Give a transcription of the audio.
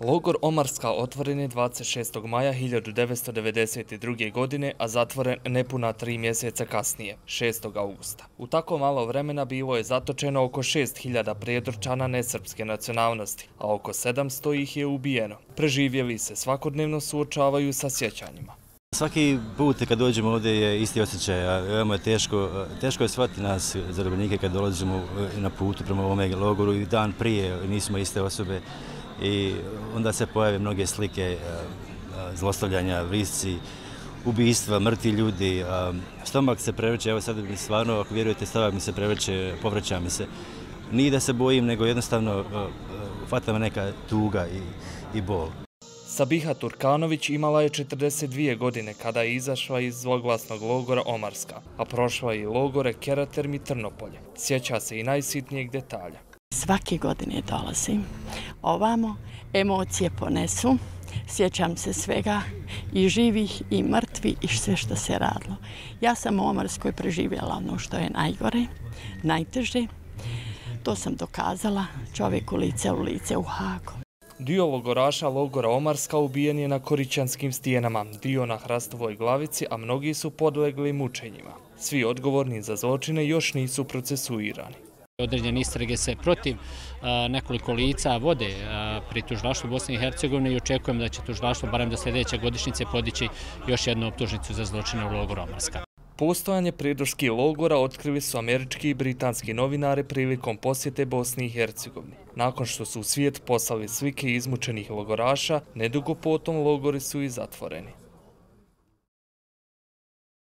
Logor Omarska otvoren je 26. maja 1992. godine, a zatvoren nepuna tri mjeseca kasnije, 6. augusta. U tako malo vremena bilo je zatočeno oko 6000 prijedorčana nesrpske nacionalnosti, a oko 700 ih je ubijeno. Preživjeli se svakodnevno suočavaju sa sjećanjima. Svaki put kad dođemo ovdje je isti osjećaj, a veoma je teško, teško je shvatiti nas zarobenike kad dolazimo na putu prema ovome logoru i dan prije nismo iste osobe i onda se pojave mnoge slike e, e, zlostavljanja, vrisci, ubijstva, mrtvi ljudi. Stomak se prevrće, evo sad mi stvarno, ako vjerujete, stavak mi se prevrće, povraća mi se. Nije da se bojim, nego jednostavno hvata me neka tuga i, i bol. Sabiha Turkanović imala je 42 godine kada je izašla iz zloglasnog logora Omarska, a prošla je i logore Keraterm i Trnopolje. Sjeća se i najsitnijeg detalja. Svake godine dolazim ovamo, emocije ponesu, sjećam se svega i živih i mrtvi i sve što se radilo. Ja sam u Omarskoj preživjela ono što je najgore, najteže. To sam dokazala čovjeku lice u lice u Hagu. Dio logoraša logora Omarska ubijen je na Korićanskim stijenama, dio na Hrastovoj glavici, a mnogi su podlegli mučenjima. Svi odgovorni za zločine još nisu procesuirani. Određene istrage se protiv nekoliko lica vode pri tužilaštvu Bosne i Hercegovine i očekujem da će tužilaštvo barem do sljedeće godišnjice podići još jednu optužnicu za zločine u logoru Omarska. Postojanje pridruških logora otkrili su američki i britanski novinari prilikom posjete Bosni i Hercegovini. Nakon što su u svijet poslali slike izmučenih logoraša, nedugo potom logori su i zatvoreni.